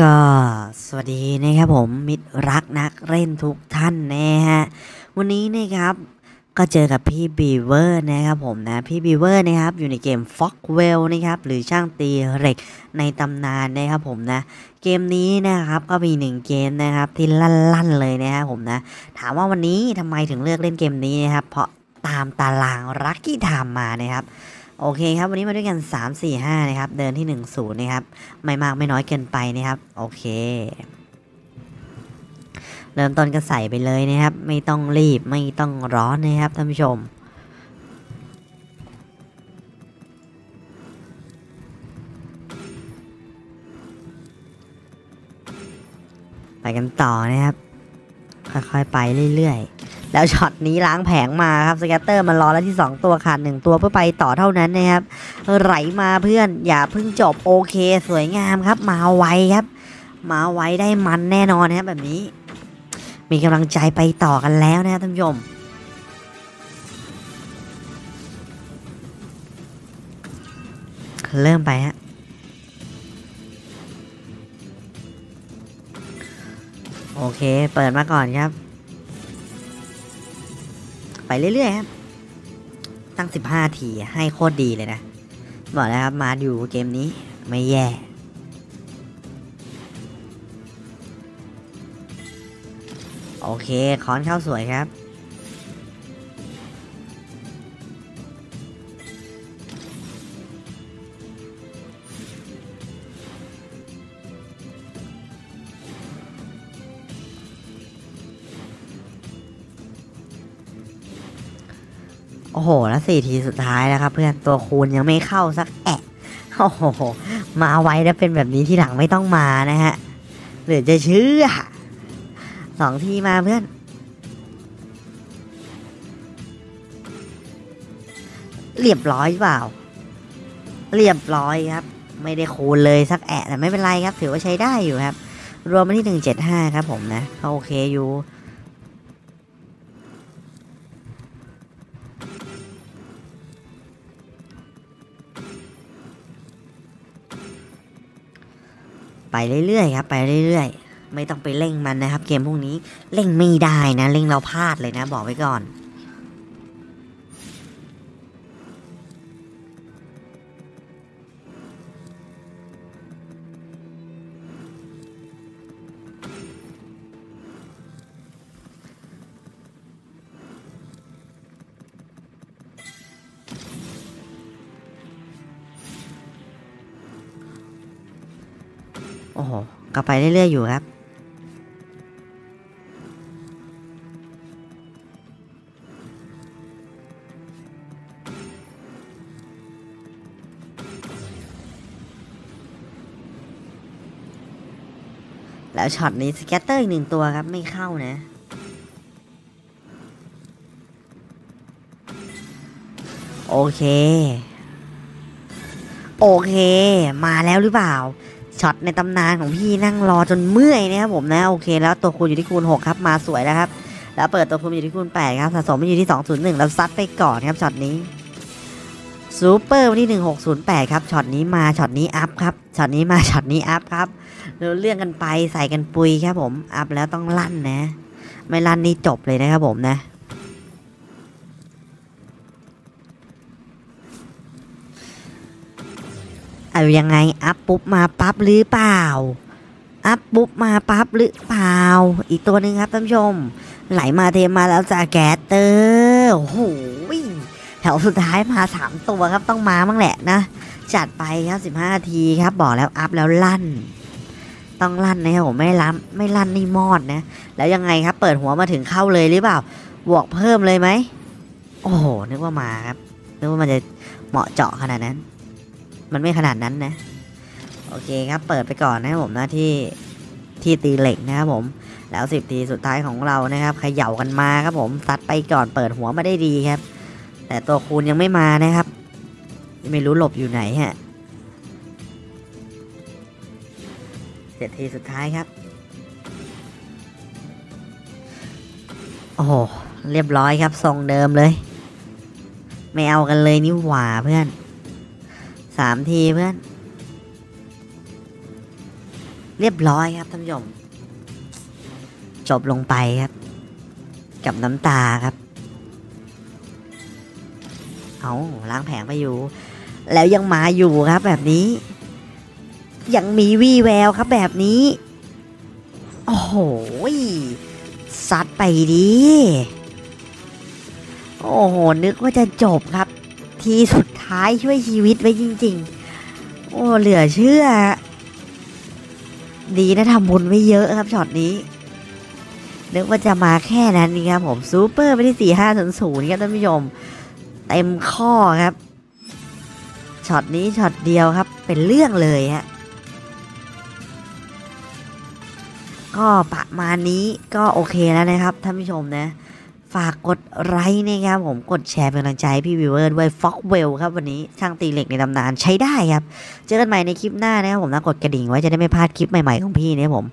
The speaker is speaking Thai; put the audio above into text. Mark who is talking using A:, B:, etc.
A: ก็สวัสดีนะครับผมมิตรรักนักเล่นทุกท่านนะฮะวันนี้นะครับก็เจอกับพี่บีเวอร์นะครับผมนะพี่บีเวอร์นะครับอยู่ในเกม f o x w e l l นะครับหรือช่างตีเหล็กในตำนานนะครับผมนะเกมนี้นะครับก็มีหนึ่งเกมนะครับที่ลั่นๆเลยนะครับผมนะถามว่าวันนี้ทำไมถึงเลือกเล่นเกมนี้นะครับเพราะตามตาราง lucky time มานะครับ โอเคครับ วันนี้มาด้วยกัน 3 4 5 นะครับ เดินที่ 1 0 นะครับ ไม่มากไม่น้อยเกินไปนะครับ โอเค เริ่มต้นก็ใส่ไปเลยนะครับ ไม่ต้องรีบไม่ต้องร้อนนะครับท่านผู้ชมไปกันต่อนะครับ ค่อยๆไปเรื่อยๆ แล้วช็อตนี้ล้างแผงมาครับ scatter มันรอแล้วที่ 2 ตัวขาด1ตัวเพื่อไปต่อเท่านั้นนะครับ ไหลมาเพื่อนอย่าเพิ่งจบโอเค สวยงามครับ มาไวครับ มาไวได้มันแน่นอนนะครับแบบนี้ มีกำลังใจไปต่อกันแล้วนะครับท่านผู้ชมเริ่มไปฮะโอเค เปิดมาก่อนครับ ไปเรื่อยๆครับ ตั้ง 15 ทีให้โคตรดีเลยนะ บอกแล้วครับมาอยู่เกมนี้ไม่แย่โอเคคอนเข้าสวยครับ อ้โห แล้วสี่ทีสุดท้ายแล้วครับ เพื่อนตัวคูณยังไม่เข้าสักแอะโอ้โห มาไว้แล้วเป็นแบบนี้ที่หลังไม่ต้องมานะฮะหรือจะเชื่อสองทีมาเพื่อน เรียบร้อยเปล่า เรียบร้อยครับ ไม่ได้คูณเลยสักแอะแต่ไม่เป็นไรครับ ถือว่าใช้ได้อยู่ครับ รวมมาที่หนึ่งเจ็ดห้าครับผมนะก็โอเคอยู่ ไปเรื่อยๆครับไปเรื่อยๆ ไม่ต้องไปเร่งมันนะครับ เกมพวกนี้เร่งไม่ได้นะเร่งเราพลาดเลยนะ บอกไว้ก่อน โอ้โหก็ไปเรื่อยๆอยู่ครับ แล้วช็อตนี้ scatter อีกหนึ่งตัวครับไม่เข้านะโอเค โอเค มาแล้วหรือเปล่า ช็อตในตำนานของพี่นั่งรอจนเมื่อยนะครับผมนะโอเค แล้วตัวคูณอยู่ที่คูณ6ครับมาสวยแล้วครับแล้วเปิดตัวคูณอยู่ที่คูณ8ครับสะสมอยู่ที่ 201 แล้วซัดไปก่อนครับช็อตนี้ super win ที่ 1608 ครับช็อตนี้มาช็อตนี้ up ครับช็อตนี้มาช็อตนี้ up ครับเราเรื่องกันไปใส่กันปุยครับผม up แล้วต้องลั่นนะ ไม่ลั่นนี่จบเลยนะครับผมนะ เอายังไงอัพปุ๊บมาปั๊บหรือเปล่า อัพปุ๊บมาปั๊บหรือเปล่า อีกตัวหนึ่งครับท่านผู้ชม ไหลมาเทมาแล้วจะแกตเตอร์โอ้โหแถวสุดท้ายมาสามตัวครับต้องมาบ้างแหละนะ จัดไปครับสิบห้าทีครับบอกแล้วอัพแล้วลั่น ต้องลั่นนะครับผมไม่ลั่นไม่ลั่นนี่มอดนะ แล้วยังไงครับเปิดหัวมาถึงเข้าเลยหรือเปล่าบวกเพิ่มเลยไหมโอ้โหนึกว่ามาครับนึกว่ามันจะเหมาะเจาะขนาดนั้น มันไม่ขนาดนั้นนะ โอเคครับ เปิดไปก่อนนะครับผมนะที่ที่ตีเหล็กนะครับผม แล้วสิบทีสุดท้ายของเรานะครับเขย่ากันมาครับผมซัดไปก่อนเปิดหัวมาได้ดีครับ แต่ตัวคูณยังไม่มานะครับ ไม่รู้หลบอยู่ไหนฮะเจ็ดทีสุดท้ายครับ โอ้โหเรียบร้อยครับทรงเดิมเลย ไม่เอากันเลยนี่หว่าเพื่อน สามทีเพื่อน เรียบร้อยครับท่านผู้ชมจบลงไปครับ กับน้ำตาครับ เอาล้างแผงไปอยู่ แล้วยังมาอยู่ครับแบบนี้ ยังมีวี่แววครับแบบนี้ โอ้โหซัดไปดี โอ้โห นึกว่าจะจบครับ ทีสุดท้ายช่วยชีวิตไว้จริง ๆ โอ้เหลือเชื่อ ดีนะทำบุญไว้เยอะครับช็อตนี้นึกว่าจะมาแค่นั้นนี่ครับผมซูเปอร์ไปที่สี่ห้าศูนย์ศูนย์ครับท่านผู้ชมเต็มข้อครับช็อตนี้ช็อตเดียวครับ เป็นเรื่องเลยฮะก็ประมาณนี้ก็โอเคแล้วนะครับท่านผู้ชมนะ ฝากกดไลค์นะครับผมกดแชร์เป็นกำลังใจให้พี่บีเวอร์ด้วย Forge of Wealth ครับวันนี้ช่างตีเหล็กในตำนานใช้ได้ครับ เจอกันใหม่ในคลิปหน้านะครับผมนะกดกระดิ่งไว้จะได้ไม่พลาดคลิปใหม่ๆของพี่นะครับผม